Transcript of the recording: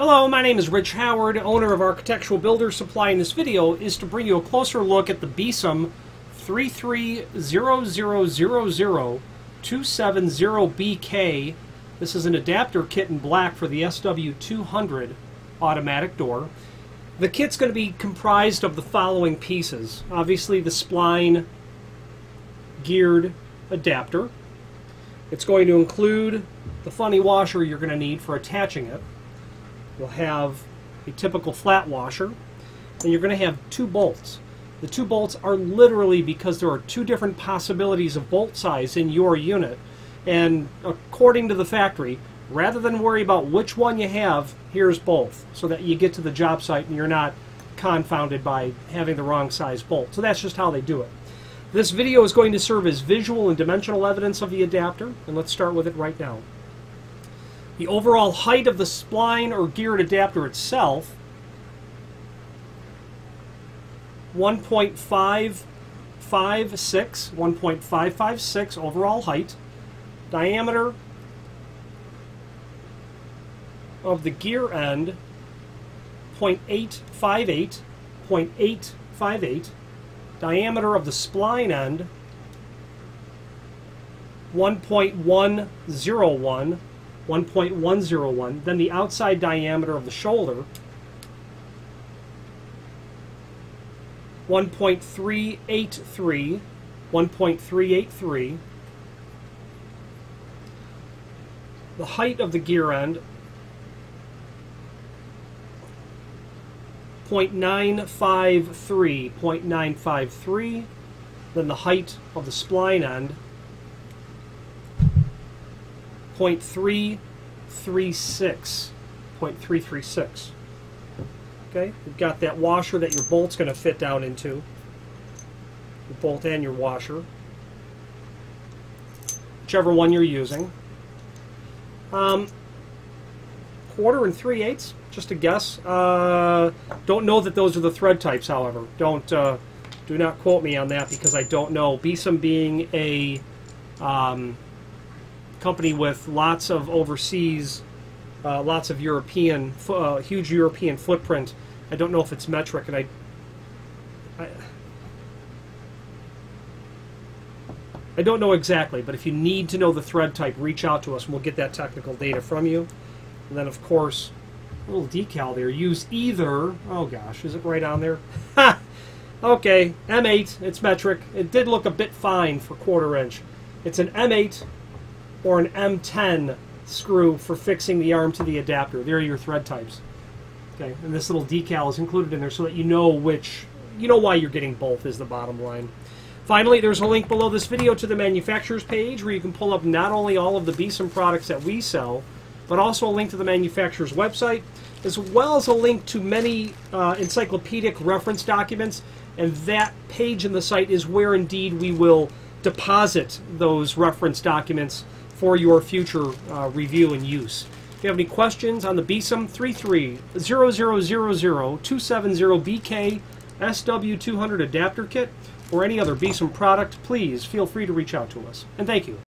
Hello, my name is Rich Howard, owner of Architectural Builder Supply, and this video is to bring you a closer look at the Besam 330000270BK. This is an adapter kit in black for the SW200 automatic door. The kit's going to be comprised of the following pieces. Obviously the spline geared adapter. It's going to include the funny washer you're going to need for attaching it. You'll have a typical flat washer, and you're going to have two bolts. The two bolts are literally because there are two different possibilities of bolt size in your unit, and according to the factory, rather than worry about which one you have, here's both, so that you get to the job site and you're not confounded by having the wrong size bolt. So that's just how they do it. This video is going to serve as visual and dimensional evidence of the adapter, and let's start with it right now. The overall height of the spline or geared adapter itself, 1.556, 1.556 overall height. Diameter of the gear end, 0.858, 0.858 diameter of the spline end 1.101 1.101 then the outside diameter of the shoulder 1.383 1.383 the height of the gear end 0.953, 0.953. Then the height of the spline end, 0.336, 0.336. Okay, we've got that washer that your bolt's going to fit down into. Your bolt and your washer. Whichever one you're using. Um, quarter and three eighths just a guess. Uh, don't know that those are the thread types, however. Don't uh, do not quote me on that because I don't know. Besam being a um, company with lots of overseas, uh, lots of European, uh, huge European footprint. I don't know if it's metric, and I, I, I don't know exactly. But if you need to know the thread type, reach out to us, and we'll get that technical data from you. And then, of course, a little decal there. Use either, oh gosh, is it right on there? Ha! Okay, M8, it's metric. It did look a bit fine for quarter inch. It's an M8 or an M10 screw for fixing the arm to the adapter. There are your thread types. Okay, and this little decal is included in there so that you know which, you know why you're getting both is the bottom line. Finally, there's a link below this video to the manufacturer's page where you can pull up not only all of the Besam products that we sell, but also a link to the manufacturer's website, as well as a link to many uh, encyclopedic reference documents. And that page in the site is where indeed we will deposit those reference documents for your future uh, review and use. If you have any questions on the Besam 3300000270BK SW200 adapter kit or any other Besam product, please feel free to reach out to us. And thank you.